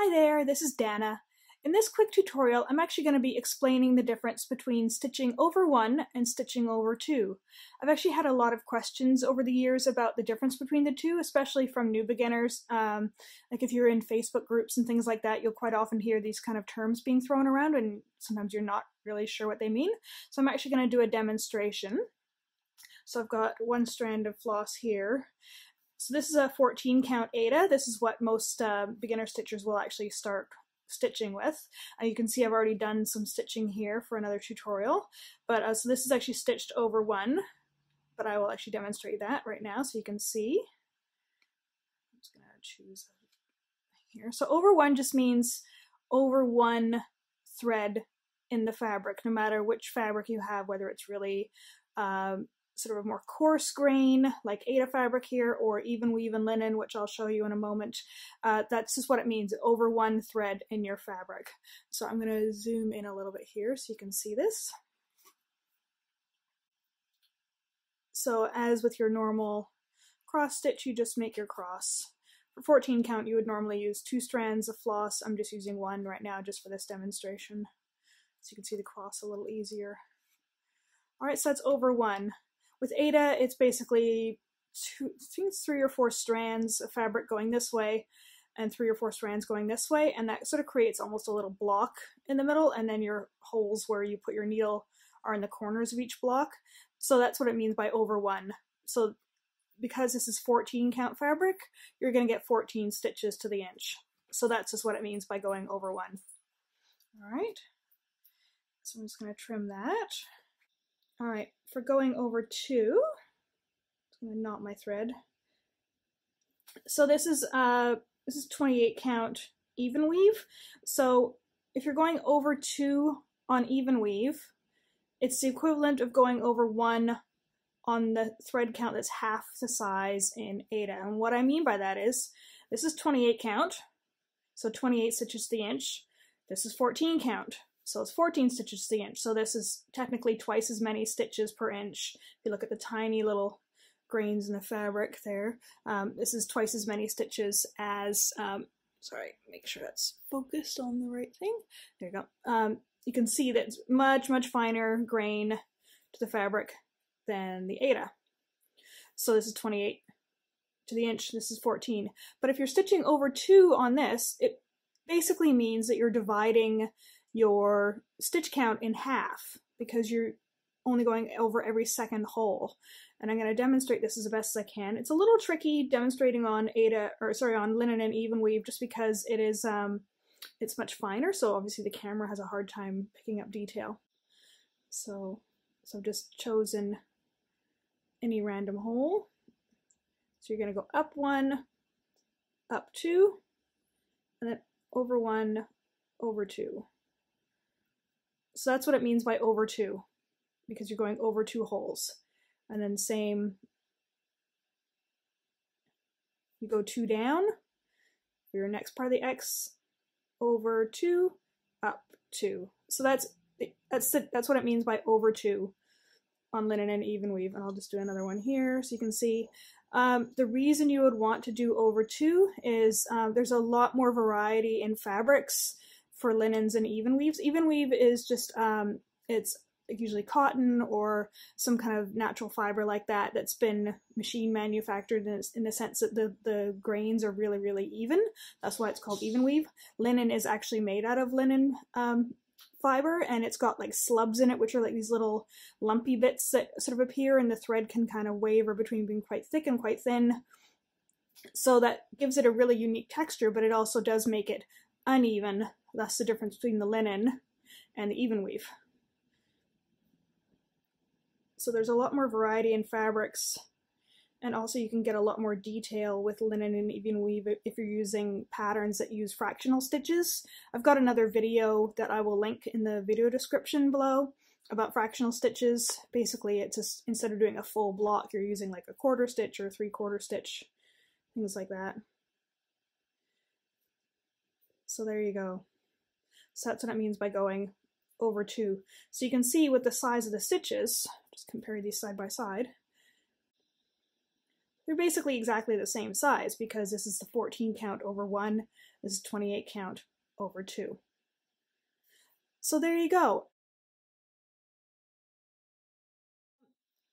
Hi there, this is Dana. In this quick tutorial, I'm actually going to be explaining the difference between stitching over one and stitching over two. I've actually had a lot of questions over the years about the difference between the two, especially from new beginners. Um, like if you're in Facebook groups and things like that, you'll quite often hear these kind of terms being thrown around and sometimes you're not really sure what they mean. So I'm actually going to do a demonstration. So I've got one strand of floss here. So this is a 14 count Aida. This is what most uh, beginner stitchers will actually start stitching with. Uh, you can see I've already done some stitching here for another tutorial, but uh, so this is actually stitched over one, but I will actually demonstrate that right now so you can see. I'm just gonna choose here. So over one just means over one thread in the fabric, no matter which fabric you have, whether it's really um, sort of a more coarse grain like Aida fabric here or even weave and linen, which I'll show you in a moment. Uh, that's just what it means, over one thread in your fabric. So I'm going to zoom in a little bit here so you can see this. So as with your normal cross stitch, you just make your cross. For 14 count, you would normally use two strands of floss. I'm just using one right now just for this demonstration. So you can see the cross a little easier. Alright, so that's over one. With Aida, it's basically two, I think three or four strands of fabric going this way and three or four strands going this way, and that sort of creates almost a little block in the middle, and then your holes where you put your needle are in the corners of each block. So that's what it means by over one. So because this is 14 count fabric, you're going to get 14 stitches to the inch. So that's just what it means by going over one. All right, so I'm just going to trim that. All right, for going over two, I'm gonna knot my thread. So this is uh this is 28 count even weave. So if you're going over two on even weave, it's the equivalent of going over one on the thread count that's half the size in Aida. And what I mean by that is this is 28 count, so 28 stitches to the inch. This is 14 count, so it's 14 stitches to the inch. So this is technically twice as many stitches per inch. If you look at the tiny little grains in the fabric there, um, this is twice as many stitches as, um, sorry, make sure that's focused on the right thing. There you go. Um, you can see that it's much, much finer grain to the fabric than the Aida. So this is 28 to the inch, this is 14. But if you're stitching over two on this, it basically means that you're dividing your stitch count in half because you're only going over every second hole. And I'm going to demonstrate this as best as I can. It's a little tricky demonstrating on Aida, or sorry, on linen and even weave just because it is, um, it's much finer. So obviously the camera has a hard time picking up detail. So, so I've just chosen any random hole. So you're going to go up one, up two, and then over one, over two. So that's what it means by over two, because you're going over two holes. And then same, you go two down for your next part of the X, over two, up two. So that's that's that's what it means by over two on linen and even weave. And I'll just do another one here so you can see. Um, the reason you would want to do over two is uh, there's a lot more variety in fabrics for linens and even weaves. Even weave is just um, it's usually cotton or some kind of natural fiber like that that's been machine manufactured in, in the sense that the, the grains are really, really even. That's why it's called even weave. Linen is actually made out of linen um, fiber and it's got like slubs in it, which are like these little lumpy bits that sort of appear and the thread can kind of waver between being quite thick and quite thin. So that gives it a really unique texture, but it also does make it uneven that's the difference between the linen and the even weave. So there's a lot more variety in fabrics and also you can get a lot more detail with linen and even weave if you're using patterns that use fractional stitches. I've got another video that I will link in the video description below about fractional stitches. Basically it's just instead of doing a full block you're using like a quarter stitch or three quarter stitch, things like that. So there you go. So that's what it means by going over two. So you can see with the size of the stitches, just compare these side by side, they're basically exactly the same size because this is the 14 count over 1, this is 28 count over 2. So there you go.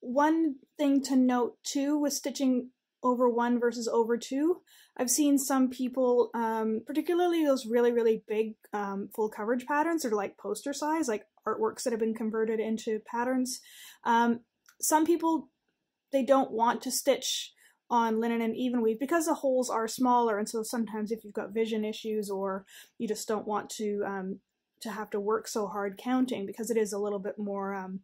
One thing to note too with stitching over 1 versus over 2, I've seen some people, um, particularly those really, really big um, full coverage patterns that are like poster size, like artworks that have been converted into patterns. Um, some people, they don't want to stitch on linen and even weave because the holes are smaller and so sometimes if you've got vision issues or you just don't want to um, to have to work so hard counting because it is a little bit more um,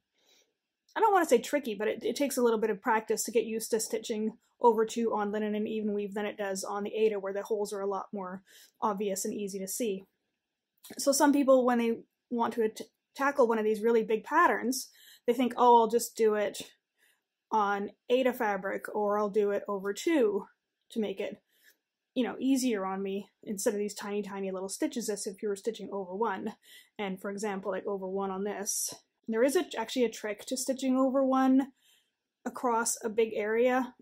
I don't want to say tricky but it, it takes a little bit of practice to get used to stitching over two on linen and even weave than it does on the Aida where the holes are a lot more obvious and easy to see. So some people when they want to tackle one of these really big patterns they think oh I'll just do it on Aida fabric or I'll do it over two to make it, you know, easier on me instead of these tiny, tiny little stitches as if you were stitching over one. And for example, like over one on this, there is a, actually a trick to stitching over one across a big area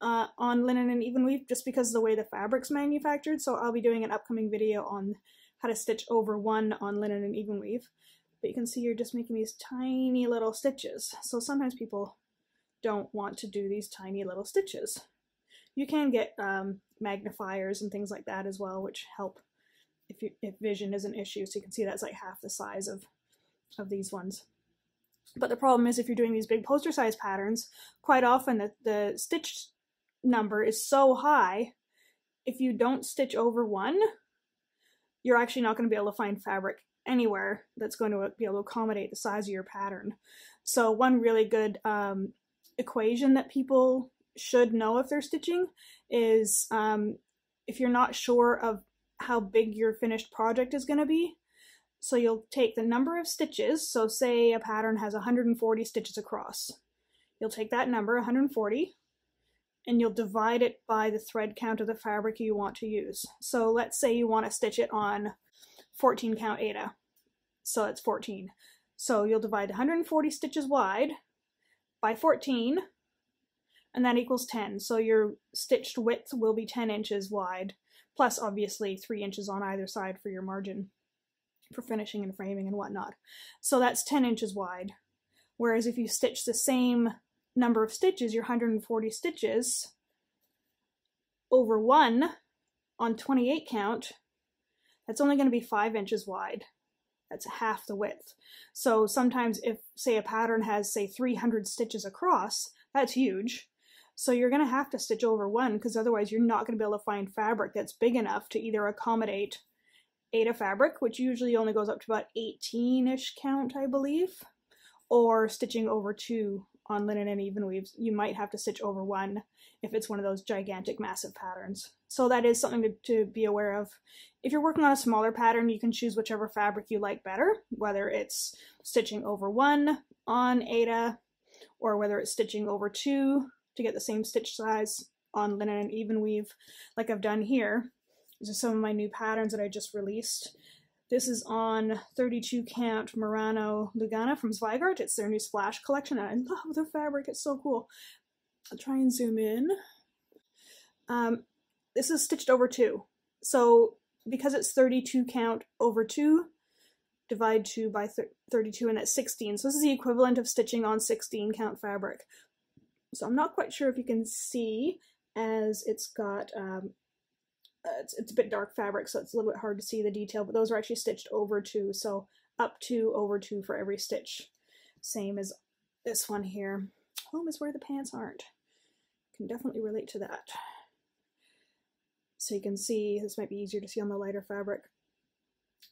uh, on linen and even weave just because of the way the fabric's manufactured. So I'll be doing an upcoming video on how to stitch over one on linen and even weave. But you can see you're just making these tiny little stitches. So sometimes people don't want to do these tiny little stitches. You can get um, magnifiers and things like that as well, which help if, you, if vision is an issue. So you can see that's like half the size of, of these ones. But the problem is if you're doing these big poster size patterns, quite often the, the stitch number is so high, if you don't stitch over one, you're actually not going to be able to find fabric anywhere that's going to be able to accommodate the size of your pattern. So one really good um, equation that people should know if they're stitching is um, if you're not sure of how big your finished project is going to be. So you'll take the number of stitches, so say a pattern has 140 stitches across. You'll take that number, 140, and you'll divide it by the thread count of the fabric you want to use. So let's say you want to stitch it on 14 count Aida. So it's 14. So you'll divide 140 stitches wide by 14, and that equals 10. So your stitched width will be 10 inches wide, plus obviously 3 inches on either side for your margin for finishing and framing and whatnot. So that's 10 inches wide. Whereas if you stitch the same number of stitches, your 140 stitches, over 1 on 28 count, that's only going to be 5 inches wide. That's half the width. So sometimes if, say, a pattern has, say, 300 stitches across, that's huge. So you're going to have to stitch over one because otherwise you're not going to be able to find fabric that's big enough to either accommodate Aida fabric, which usually only goes up to about 18-ish count, I believe, or stitching over two on linen and even weaves. You might have to stitch over one if it's one of those gigantic, massive patterns. So that is something to, to be aware of. If you're working on a smaller pattern, you can choose whichever fabric you like better, whether it's stitching over one on Aida, or whether it's stitching over two to get the same stitch size on linen and even weave, like I've done here. Are some of my new patterns that I just released. This is on 32 count Murano Lugana from Zweigart. It's their new splash collection, and I love the fabric. It's so cool. I'll try and zoom in. Um, this is stitched over two. So because it's 32 count over two, divide two by 32 and that's 16. So this is the equivalent of stitching on 16 count fabric. So I'm not quite sure if you can see as it's got, um, uh, it's, it's a bit dark fabric so it's a little bit hard to see the detail, but those are actually stitched over two. So up two, over two for every stitch. Same as this one here. Home is where the pants aren't. Can definitely relate to that. So you can see, this might be easier to see on the lighter fabric.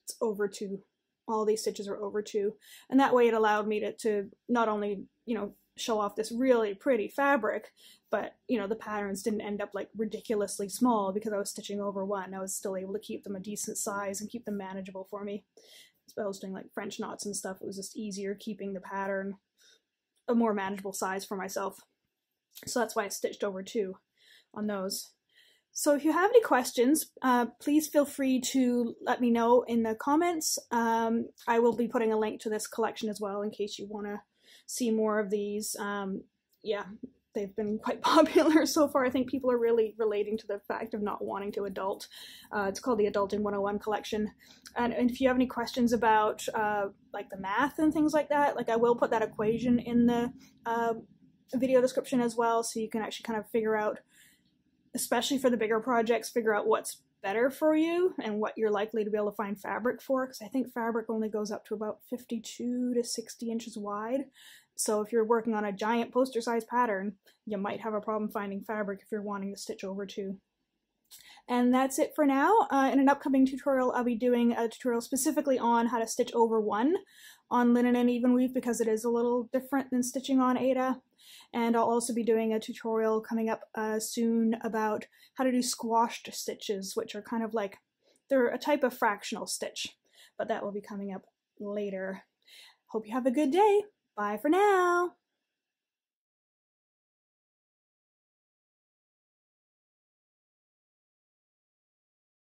It's over two. All these stitches are over two. And that way it allowed me to, to not only, you know, show off this really pretty fabric, but, you know, the patterns didn't end up like ridiculously small because I was stitching over one. I was still able to keep them a decent size and keep them manageable for me. As I was doing like French knots and stuff, it was just easier keeping the pattern a more manageable size for myself. So that's why I stitched over two on those. So if you have any questions, uh, please feel free to let me know in the comments. Um, I will be putting a link to this collection as well in case you want to see more of these. Um, yeah, they've been quite popular so far. I think people are really relating to the fact of not wanting to adult. Uh, it's called the Adulting 101 collection. And, and if you have any questions about uh, like the math and things like that, like I will put that equation in the uh, video description as well, so you can actually kind of figure out, especially for the bigger projects, figure out what's better for you and what you're likely to be able to find fabric for because I think fabric only goes up to about 52 to 60 inches wide. So if you're working on a giant poster size pattern, you might have a problem finding fabric if you're wanting to stitch over two. And that's it for now. Uh, in an upcoming tutorial, I'll be doing a tutorial specifically on how to stitch over one on linen and even weave because it is a little different than stitching on Aida. And I'll also be doing a tutorial coming up uh, soon about how to do squashed stitches, which are kind of like, they're a type of fractional stitch, but that will be coming up later. Hope you have a good day. Bye for now.